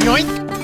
Yoink!